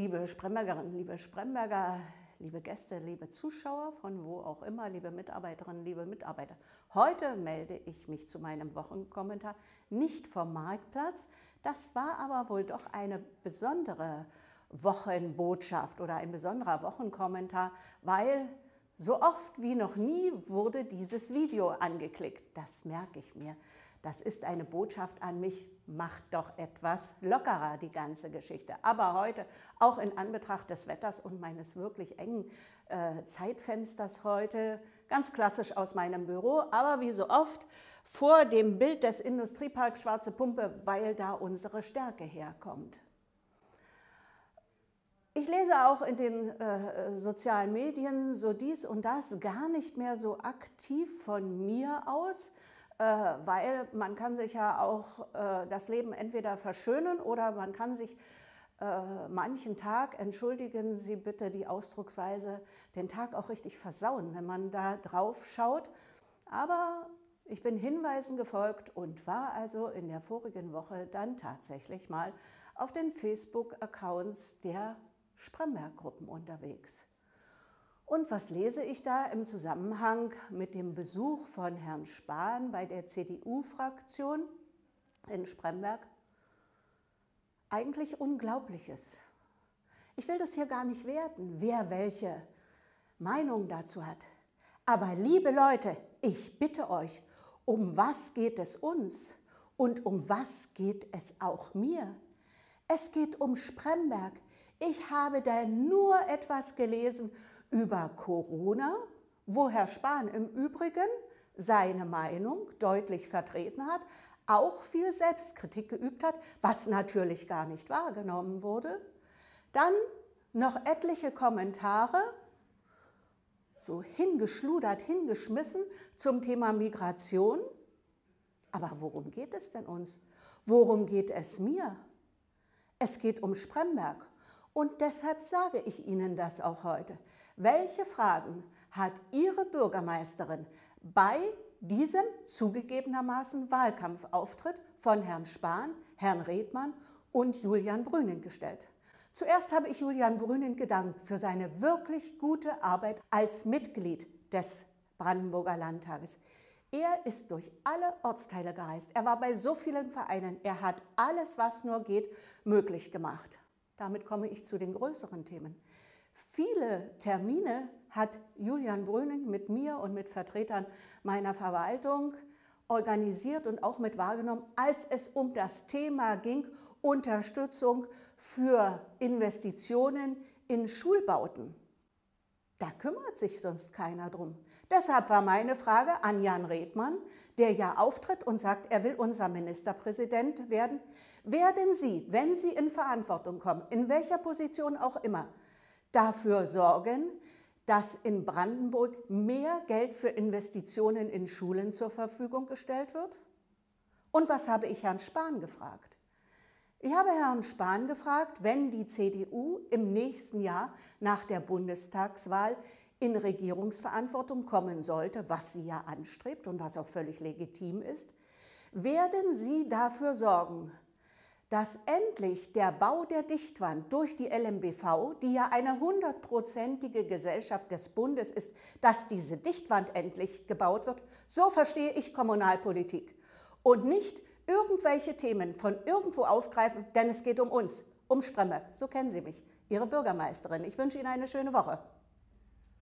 Liebe Sprembergerinnen, liebe Spremberger, liebe Gäste, liebe Zuschauer, von wo auch immer, liebe Mitarbeiterinnen, liebe Mitarbeiter. Heute melde ich mich zu meinem Wochenkommentar nicht vom Marktplatz. Das war aber wohl doch eine besondere Wochenbotschaft oder ein besonderer Wochenkommentar, weil so oft wie noch nie wurde dieses Video angeklickt. Das merke ich mir. Das ist eine Botschaft an mich, macht doch etwas lockerer die ganze Geschichte. Aber heute, auch in Anbetracht des Wetters und meines wirklich engen äh, Zeitfensters heute, ganz klassisch aus meinem Büro, aber wie so oft vor dem Bild des Industrieparks Schwarze Pumpe, weil da unsere Stärke herkommt. Ich lese auch in den äh, sozialen Medien so dies und das gar nicht mehr so aktiv von mir aus, äh, weil man kann sich ja auch äh, das Leben entweder verschönern oder man kann sich äh, manchen Tag, entschuldigen Sie bitte die Ausdrucksweise, den Tag auch richtig versauen, wenn man da drauf schaut. Aber ich bin Hinweisen gefolgt und war also in der vorigen Woche dann tatsächlich mal auf den Facebook-Accounts der Spremberg-Gruppen unterwegs. Und was lese ich da im Zusammenhang mit dem Besuch von Herrn Spahn bei der CDU-Fraktion in Spremberg? Eigentlich Unglaubliches. Ich will das hier gar nicht werten, wer welche Meinung dazu hat. Aber liebe Leute, ich bitte euch, um was geht es uns und um was geht es auch mir? Es geht um Spremberg. Ich habe da nur etwas gelesen über Corona, wo Herr Spahn im Übrigen seine Meinung deutlich vertreten hat, auch viel Selbstkritik geübt hat, was natürlich gar nicht wahrgenommen wurde. Dann noch etliche Kommentare, so hingeschludert, hingeschmissen zum Thema Migration. Aber worum geht es denn uns? Worum geht es mir? Es geht um Spremberg. Und deshalb sage ich Ihnen das auch heute. Welche Fragen hat Ihre Bürgermeisterin bei diesem zugegebenermaßen Wahlkampfauftritt von Herrn Spahn, Herrn Redmann und Julian Brüning gestellt? Zuerst habe ich Julian Brüning gedankt für seine wirklich gute Arbeit als Mitglied des Brandenburger Landtages. Er ist durch alle Ortsteile gereist. Er war bei so vielen Vereinen. Er hat alles, was nur geht, möglich gemacht. Damit komme ich zu den größeren Themen. Viele Termine hat Julian Brüning mit mir und mit Vertretern meiner Verwaltung organisiert und auch mit wahrgenommen, als es um das Thema ging, Unterstützung für Investitionen in Schulbauten. Da kümmert sich sonst keiner drum. Deshalb war meine Frage an Jan Redmann, der ja auftritt und sagt, er will unser Ministerpräsident werden. Werden Sie, wenn Sie in Verantwortung kommen, in welcher Position auch immer, dafür sorgen, dass in Brandenburg mehr Geld für Investitionen in Schulen zur Verfügung gestellt wird? Und was habe ich Herrn Spahn gefragt? Ich habe Herrn Spahn gefragt, wenn die CDU im nächsten Jahr nach der Bundestagswahl in Regierungsverantwortung kommen sollte, was sie ja anstrebt und was auch völlig legitim ist, werden Sie dafür sorgen, dass endlich der Bau der Dichtwand durch die LMBV, die ja eine hundertprozentige Gesellschaft des Bundes ist, dass diese Dichtwand endlich gebaut wird, so verstehe ich Kommunalpolitik. Und nicht irgendwelche Themen von irgendwo aufgreifen, denn es geht um uns, um Spremberg. So kennen Sie mich, Ihre Bürgermeisterin. Ich wünsche Ihnen eine schöne Woche.